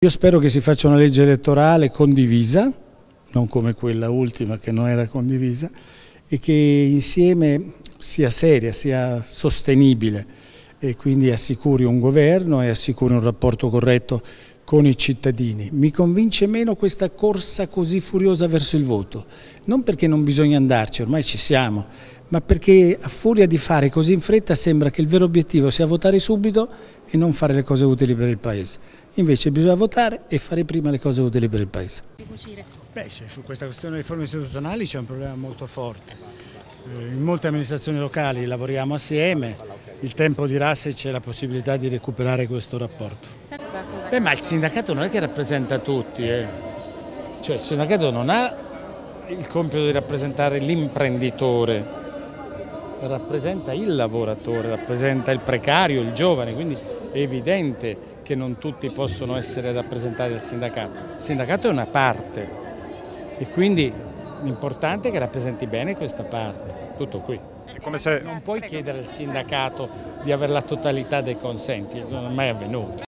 Io spero che si faccia una legge elettorale condivisa, non come quella ultima che non era condivisa, e che insieme sia seria, sia sostenibile e quindi assicuri un governo e assicuri un rapporto corretto con i cittadini. Mi convince meno questa corsa così furiosa verso il voto, non perché non bisogna andarci, ormai ci siamo, ma perché a furia di fare così in fretta sembra che il vero obiettivo sia votare subito e non fare le cose utili per il Paese. Invece bisogna votare e fare prima le cose utili per il Paese. Beh, su questa questione delle riforme istituzionali c'è un problema molto forte. Eh, in molte amministrazioni locali lavoriamo assieme, il tempo dirà se c'è la possibilità di recuperare questo rapporto. Beh, ma il sindacato non è che rappresenta tutti, eh. cioè il sindacato non ha il compito di rappresentare l'imprenditore, rappresenta il lavoratore, rappresenta il precario, il giovane, quindi è evidente che non tutti possono essere rappresentati dal sindacato. Il sindacato è una parte e quindi l'importante è che rappresenti bene questa parte, tutto qui. Se... Non puoi chiedere al sindacato di avere la totalità dei consenti, non è mai avvenuto.